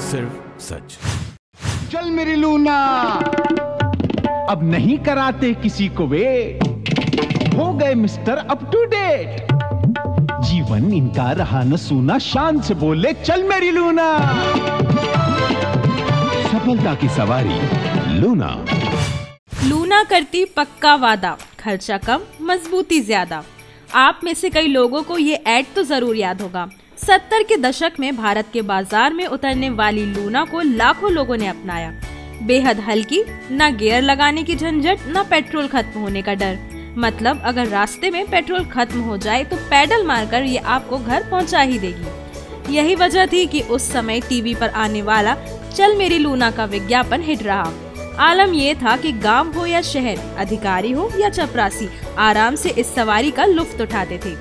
सिर्फ़ सच। चल मेरी लूना। अब नहीं कराते किसी को वे हो गए मिस्टर अप टू डेट। जीवन इनका रहा न सूना शान से बोले चल मेरी लूना। सफलता की सवारी लूना। लूना करती पक्का वादा खर्चा कम मजबूती ज़्यादा। आप में से कई लोगों को ये ऐड तो ज़रूर याद होगा। सत्तर के दशक में भारत के बाज़ार में उतरने वाली लूना को लाखों लोगों ने अपनाया। बेहद हल्की, न गियर लगाने की झंझट, न पेट्रोल खत्म होने का डर। मतलब अगर रास्ते में पेट्रोल खत्म हो जाए तो पैडल मारकर ये आपको घर पहुँचा ही देगी। यही वजह थी कि उस समय टीवी पर आने वाला चल मेरी लूना का विज्ञापन हिट रहा। आलम ये था कि गाँव हो या शहर, अधिकारी हो या चपरासी, आराम से इस सवारी का लुफ्त उठाते थे।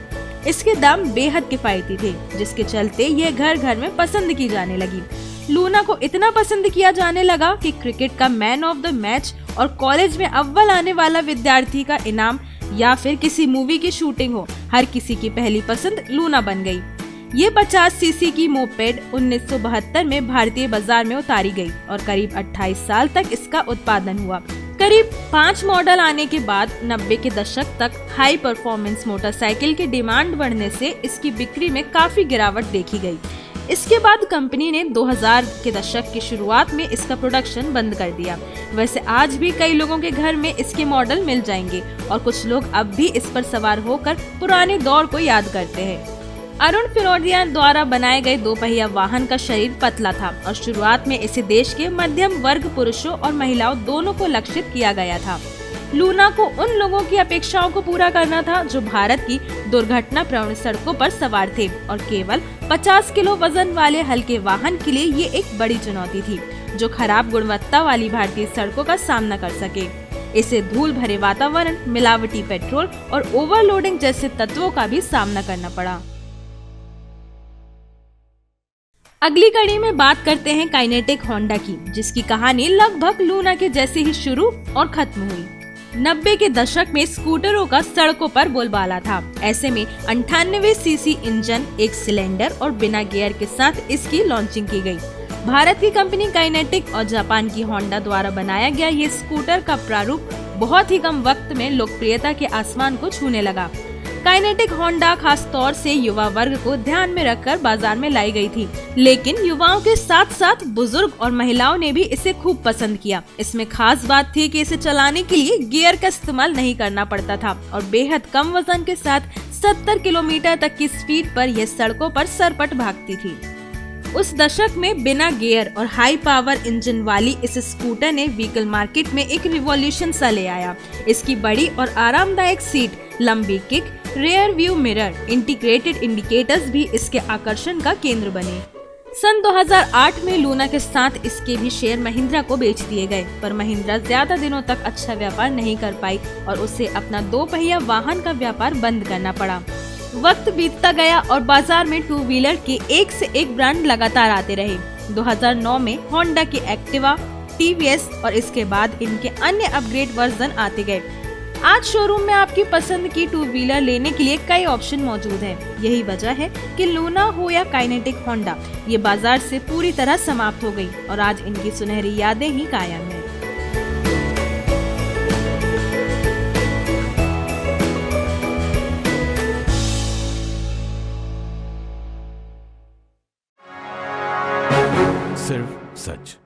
इसके दाम बेहद किफायती थे, जिसके चलते ये घर घर में पसंद की जाने लगी। लूना को इतना पसंद किया जाने लगा कि क्रिकेट का मैन ऑफ़ द मैच और कॉलेज में अव्वल आने वाला विद्यार्थी का इनाम या फिर किसी मूवी की शूटिंग हो, हर किसी की पहली पसंद लूना बन गई। ये 50 सीसी की मोपेड 1972 में भारतीय बाज़ार में उतारी गई और करीब 28 साल तक इसका उत्पादन हुआ। करीब पाँच मॉडल आने के बाद 90 के दशक तक हाई परफॉर्मेंस मोटरसाइकिल की डिमांड बढ़ने से इसकी बिक्री में काफ़ी गिरावट देखी गई। इसके बाद कंपनी ने 2000 के दशक की शुरुआत में इसका प्रोडक्शन बंद कर दिया। वैसे आज भी कई लोगों के घर में इसके मॉडल मिल जाएँगे और कुछ लोग अब भी इस पर सवार होकर पुराने दौर को याद करते हैं। अरुण फिरोदिया द्वारा बनाए गए दो पहिया वाहन का शरीर पतला था और शुरुआत में इसे देश के मध्यम वर्ग पुरुषों और महिलाओं दोनों को लक्षित किया गया था। लूना को उन लोगों की अपेक्षाओं को पूरा करना था जो भारत की दुर्घटना प्रवण सड़कों पर सवार थे और केवल 50 किलो वज़न वाले हल्के वाहन के लिए ये एक बड़ी चुनौती थी, जो खराब गुणवत्ता वाली भारतीय सड़कों का सामना कर सके। इसे धूल भरे वातावरण, मिलावटी पेट्रोल और ओवरलोडिंग जैसे तत्वों का भी सामना करना पड़ा। अगली कड़ी में बात करते हैं काइनेटिक होंडा की, जिसकी कहानी लगभग लूना के जैसे ही शुरू और खत्म हुई। नब्बे के दशक में स्कूटरों का सड़कों पर बोलबाला था। ऐसे में अंठानवे सीसी इंजन, एक सिलेंडर और बिना गियर के साथ इसकी लॉन्चिंग की गई। भारत की कंपनी काइनेटिक और जापान की होंडा द्वारा बनाया गया ये स्कूटर का प्रारूप बहुत ही कम वक्त में लोकप्रियता के आसमान को छूने लगा। काइनेटिक होंडा खास तौर से युवा वर्ग को ध्यान में रखकर बाज़ार में लाई गई थी। लेकिन युवाओं के साथ साथ बुज़ुर्ग और महिलाओं ने भी इसे खूब पसंद किया। इसमें खास बात थी कि इसे चलाने के लिए गियर का इस्तेमाल नहीं करना पड़ता था और बेहद कम वज़न के साथ 70 किलोमीटर तक की स्पीड पर यह सड़कों पर सरपट भागती थी। उस दशक में बिना गियर और हाई पावर इंजन वाली इस स्कूटर ने व्हीकल मार्केट में एक रिवॉल्यूशन सा ले आया। इसकी बड़ी और आरामदायक सीट लंबी kick rear view mirror integrated indicators भी इसके आकर्षण का केंद्र बने। सन 2008 में लूना के साथ इसके भी शेयर महिंद्रा को बेच दिए गए, पर महिंद्रा ज़्यादा दिनों तक अच्छा व्यापार नहीं कर पाई और उसे अपना दो पहिया वाहन का व्यापार बंद करना पड़ा। वक्त बीतता गया और बाज़ार में टू व्हीलर के एक से एक ब्रांड लगातार आते रहे 2009 में होंडा की एक्टिवा टीवीएस और इसके बाद इनके अन्य अपग्रेड वर्जन आते गए आज शोरूम में आपकी पसंद की टू व्हीलर लेने के लिए कई ऑप्शन मौजूद हैं। यही वजह है कि लूना हो या काइनेटिक होंडा ये बाज़ार से पूरी तरह समाप्त हो गई और आज इनकी सुनहरी यादें ही कायम हैं। सिर्फ़ सच।